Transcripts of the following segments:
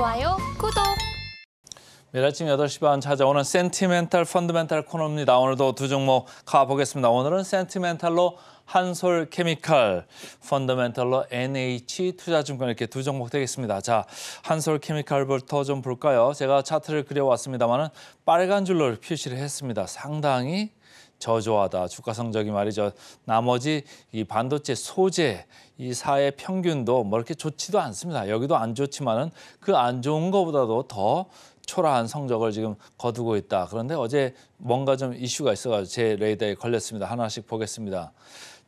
좋아요, 구독. 매일 아침 8시 반 찾아오는 센티멘탈 펀드멘탈 코너입니다. 오늘도 두 종목 가보겠습니다. 오늘은 센티멘탈로 한솔 케미칼, 펀더멘탈로 NH 투자증권 이렇게 두 종목 되겠습니다. 자, 한솔 케미칼부터 좀 볼까요? 제가 차트를 그려왔습니다만은 빨간 줄로 표시를 했습니다. 상당히 저조하다. 주가 성적이 말이죠. 나머지 이 반도체 소재 이 사회 평균도 뭐 이렇게 좋지도 않습니다. 여기도 안 좋지만은 그 안 좋은 것보다도 더 초라한 성적을 지금 거두고 있다. 그런데 어제 뭔가 좀 이슈가 있어가지고 제 레이더에 걸렸습니다. 하나씩 보겠습니다.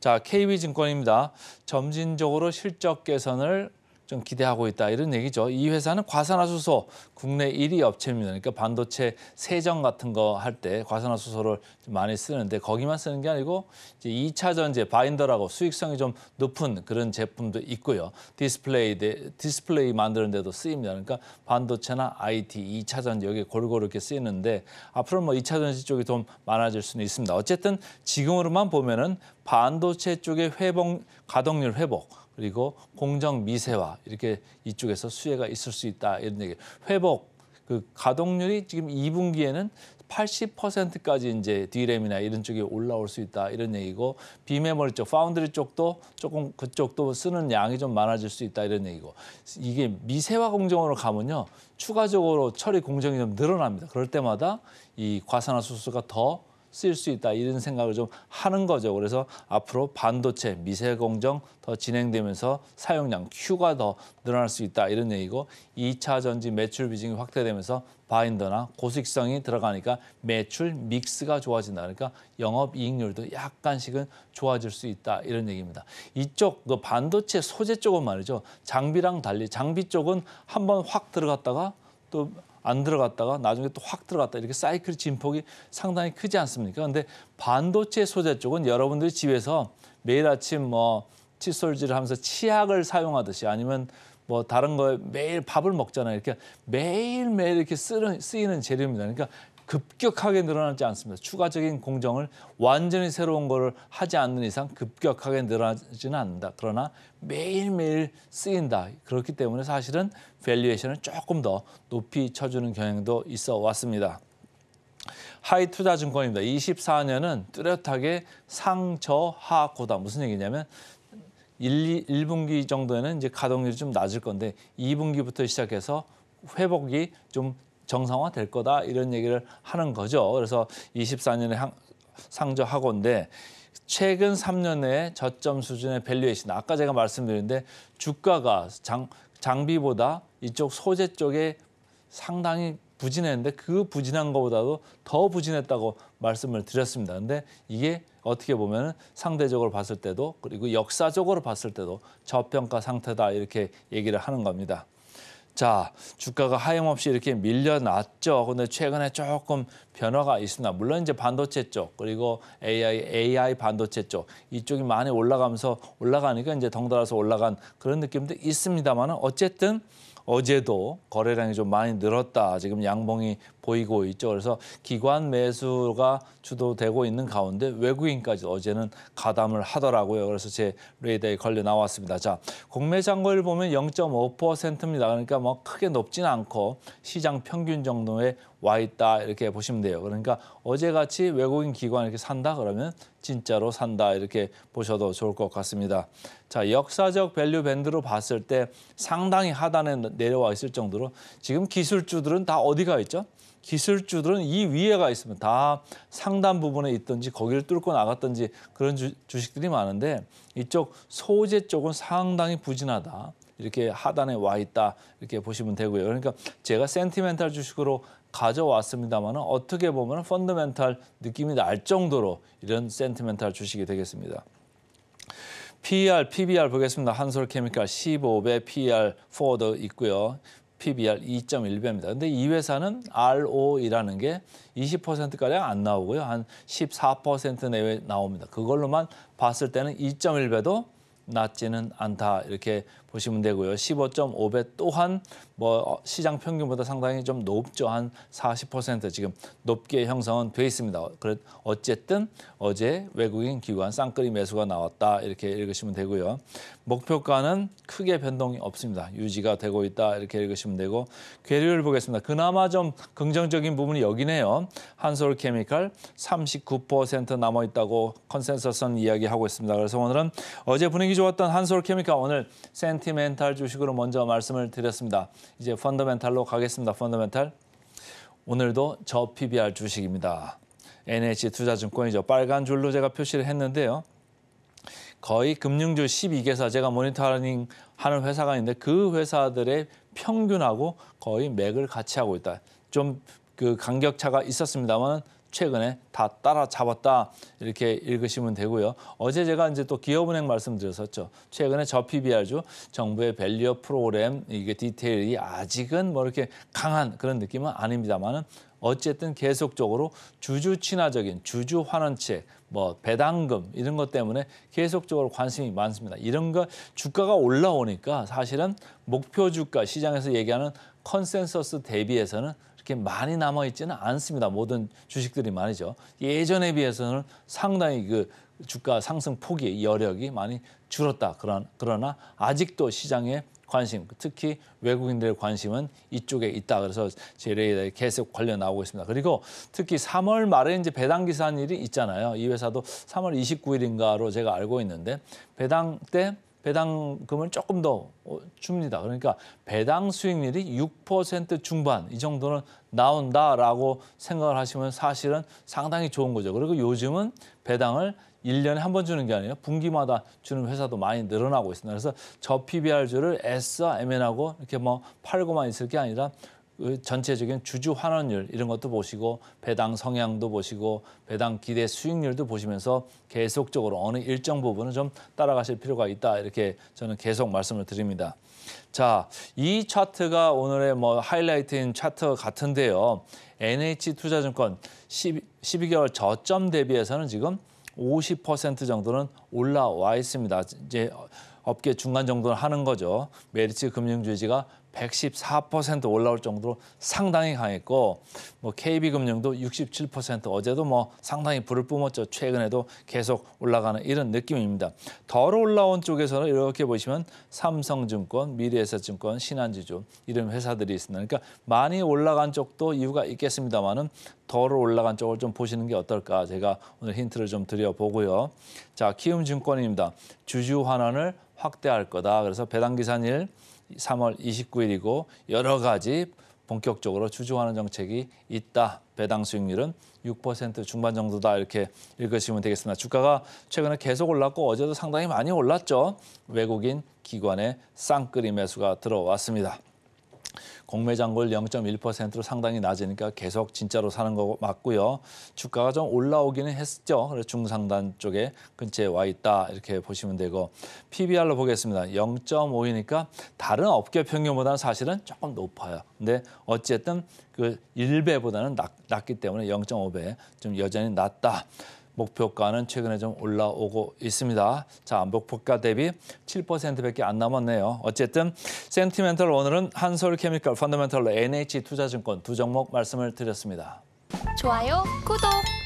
자, KB증권입니다. 점진적으로 실적 개선을 좀 기대하고 있다 이런 얘기죠. 이 회사는 과산화수소 국내 1위 업체입니다. 그러니까 반도체 세정 같은 거 할 때 과산화수소를 많이 쓰는데 거기만 쓰는 게 아니고 이제 2차 전지 바인더라고 수익성이 좀 높은 그런 제품도 있고요. 디스플레이 디스플레이 만드는 데도 쓰입니다. 그러니까 반도체나 IT 2차 전지 여기 골고루 이렇게 쓰이는데 앞으로 뭐 2차 전지 쪽이 좀 많아질 수는 있습니다. 어쨌든 지금으로만 보면은 반도체 쪽의 회복 가동률 회복 그리고 공정 미세화 이렇게 이쪽에서 수혜가 있을 수 있다 이런 얘기. 회복 그 가동률이 지금 2분기에는 80%까지 이제 D램이나 이런 쪽에 올라올 수 있다 이런 얘기고 비메모리 쪽, 파운드리 쪽도 조금 그쪽도 쓰는 양이 좀 많아질 수 있다 이런 얘기고 이게 미세화 공정으로 가면요 추가적으로 처리 공정이 좀 늘어납니다. 그럴 때마다 이 과산화수소가 더 쓰일 수 있다 이런 생각을 좀 하는 거죠. 그래서 앞으로 반도체 미세 공정 더 진행되면서 사용량 Q가 더 늘어날 수 있다 이런 얘기고 2차 전지 매출 비중이 확대되면서 바인더나 고수익성이 들어가니까 매출 믹스가 좋아진다. 그러니까 영업 이익률도 약간씩은 좋아질 수 있다 이런 얘기입니다. 이쪽 그 반도체 소재 쪽은 말이죠. 장비랑 달리 장비 쪽은 한번 확 들어갔다가 또 안 들어갔다가 나중에 또 확 들어갔다 이렇게 사이클 진폭이 상당히 크지 않습니까? 근데 반도체 소재 쪽은 여러분들이 집에서 매일 아침 뭐 칫솔질을 하면서 치약을 사용하듯이 아니면 뭐 다른 거 매일 밥을 먹잖아요. 이렇게 매일매일 이렇게 쓰는, 쓰이는 재료입니다. 그러니까 급격하게 늘어나지 않습니다. 추가적인 공정을 완전히 새로운 거를 하지 않는 이상 급격하게 늘어나지는 않는다. 그러나 매일매일 쓰인다. 그렇기 때문에 사실은 valuation을 조금 더 높이 쳐주는 경향도 있어 왔습니다. 하이 투자 증권입니다. 24년은 뚜렷하게 상저하 고다. 무슨 얘기냐면 1, 1분기 정도에는 이제 가동률이 좀 낮을 건데 2분기부터 시작해서 회복이 좀 정상화 될 거다 이런 얘기를 하는 거죠. 그래서 24년에 상저하고인데 최근 3년 내에 저점 수준의 valuation 아까 제가 말씀드렸는데 주가가 장, 장비보다 이쪽 소재 쪽에 상당히 부진했는데 그 부진한 것보다도 더 부진했다고 말씀을 드렸습니다. 근데 이게 어떻게 보면 상대적으로 봤을 때도 그리고 역사적으로 봤을 때도 저평가 상태다 이렇게 얘기를 하는 겁니다. 자, 주가가 하염없이 이렇게 밀려났죠. 근데 최근에 조금 변화가 있습니다. 물론 이제 반도체 쪽 그리고 AI AI 반도체 쪽 이쪽이 많이 올라가면서 올라가니까 이제 덩달아서 올라간 그런 느낌도 있습니다만은 어쨌든 어제도 거래량이 좀 많이 늘었다. 지금 양봉이 보이고 있죠. 그래서 기관 매수가 주도되고 있는 가운데 외국인까지 어제는 가담을 하더라고요. 그래서 제 레이더에 걸려 나왔습니다. 자, 공매 잔고율 보면 0.5%입니다. 그러니까 뭐 크게 높지는 않고 시장 평균 정도에 와 있다 이렇게 보시면 돼요. 그러니까 어제같이 외국인 기관 이렇게 산다 그러면 진짜로 산다 이렇게 보셔도 좋을 것 같습니다. 자 역사적 value band로 봤을 때 상당히 하단에 내려와 있을 정도로 지금 기술주들은 다 어디가 있죠? 기술주들은 이 위에 가 있으면 다 상단 부분에 있든지 거기를 뚫고 나갔든지 그런 주, 주식들이 많은데 이쪽 소재 쪽은 상당히 부진하다. 이렇게 하단에 와 있다 이렇게 보시면 되고요. 그러니까 제가 센티멘탈 주식으로 가져왔습니다만 어떻게 보면 펀더멘탈 느낌이 날 정도로 이런 센티멘탈 주식이 되겠습니다. PER, PBR 보겠습니다. 한솔케미칼 15배, PER 4도 있고요. PBR 2.1배입니다. 근데 이 회사는 RO이라는 게 20%가량 안 나오고요. 한 14% 내외 나옵니다. 그걸로만 봤을 때는 2.1배도 낮지는 않다 이렇게 보시면 되고요. 15.5배 또한 뭐 어, 시장 평균보다 상당히 좀 높죠. 한 40% 지금 높게 형성은 돼 있습니다. 그래 어쨌든 어제 외국인 기관 쌍끌이 매수가 나왔다 이렇게 읽으시면 되고요. 목표가는 크게 변동이 없습니다. 유지가 되고 있다 이렇게 읽으시면 되고 괴리를 보겠습니다. 그나마 좀 긍정적인 부분이 여기네요. 한솔 케미칼 39% 남아 있다고 컨센서스는 이야기하고 있습니다. 그래서 오늘은 어제 분위기 좋았던 한솔 케미칼 오늘 센 티멘탈 주식으로 먼저 말씀을 드렸습니다. 이제 펀더멘탈로 가겠습니다. 펀더멘탈 오늘도 저 PBR 주식입니다. NH 투자증권이죠. 빨간 줄로 제가 표시를 했는데요. 거의 금융주 12개사 제가 모니터링 하는 회사가 있는데 그 회사들의 평균하고 거의 맥을 같이 하고 있다. 좀 그 간격차가 있었습니다만 최근에 다 따라잡았다 이렇게 읽으시면 되고요. 어제 제가 이제 또 기업은행 말씀드렸었죠. 최근에 저 PBR주 정부의 밸류어 프로그램 이게 디테일이 아직은 뭐 이렇게 강한 그런 느낌은 아닙니다만은 어쨌든 계속적으로 주주 친화적인 주주 환원책, 뭐 배당금 이런 것 때문에 계속적으로 관심이 많습니다. 이런 거 주가가 올라오니까 사실은 목표 주가 시장에서 얘기하는 컨센서스 대비해서는 이렇게 많이 남아 있지는 않습니다. 모든 주식들이 말이죠. 예전에 비해서는 상당히 그 주가 상승 폭이 여력이 많이 줄었다. 그런 그러나 아직도 시장에 관심, 특히 외국인들의 관심은 이쪽에 있다. 그래서 제 레이더에 계속 관련 나오고 있습니다. 그리고 특히 3월 말에 이제 배당 기산일이 있잖아요. 이 회사도 3월 29일인가로 제가 알고 있는데 배당 때 배당금을 조금 더 어, 줍니다. 그러니까 배당 수익률이 6% 중반 이 정도는 나온다라고 생각을 하시면 사실은 상당히 좋은 거죠. 그리고 요즘은 배당을 1년에 한 번 주는 게 아니에요. 분기마다 주는 회사도 많이 늘어나고 있습니다. 그래서 저 PBR주를 S와 MN하고 이렇게 뭐 팔고만 있을 게 아니라 그 전체적인 주주 환원율 이런 것도 보시고 배당 성향도 보시고 배당 기대 수익률도 보시면서 계속적으로 어느 일정 부분은 좀 따라가실 필요가 있다 이렇게 저는 계속 말씀을 드립니다. 자, 이 차트가 오늘의 뭐 하이라이트인 차트 같은데요. NH 투자증권 12, 12개월 저점 대비해서는 지금 50% 정도는 올라와 있습니다. 이제 업계 중간 정도는 하는 거죠. 메리츠 금융주지가 114% 올라올 정도로 상당히 강했고 뭐 KB금융도 67% 어제도 뭐 상당히 불을 뿜었죠. 최근에도 계속 올라가는 이런 느낌입니다. 덜 올라온 쪽에서는 이렇게 보시면 삼성증권, 미래에셋증권, 신한지주 이런 회사들이 있습니다. 그러니까 많이 올라간 쪽도 이유가 있겠습니다만은 덜 올라간 쪽을 좀 보시는 게 어떨까 제가 오늘 힌트를 좀 드려보고요. 자, 키움증권입니다. 주주 환원을 확대할 거다. 그래서 배당기산일 3월 29일이고 여러 가지 본격적으로 주주환원 정책이 있다. 배당 수익률은 6% 중반 정도다 이렇게 읽으시면 되겠습니다. 주가가 최근에 계속 올랐고 어제도 상당히 많이 올랐죠. 외국인 기관의 쌍끌이 매수가 들어왔습니다. 공매장골 0.1%로 상당히 낮으니까 계속 진짜로 사는 거 맞고요. 주가가 좀 올라오기는 했죠. 그래서 중상단 쪽에 근처에 와 있다 이렇게 보시면 되고 PBR로 보겠습니다. 0.5이니까 다른 업계 평균보다는 사실은 조금 높아요. 근데 어쨌든 그 1배보다는 낮, 낮기 때문에 0.5배 좀 여전히 낮다. 목표가는 최근에 좀 올라오고 있습니다. 자, 목표가 대비 7%밖에 안 남았네요. 어쨌든 센티멘털 오늘은 한솔케미칼 펀더멘털로 NH 투자증권 두 종목 말씀을 드렸습니다. 좋아요, 구독.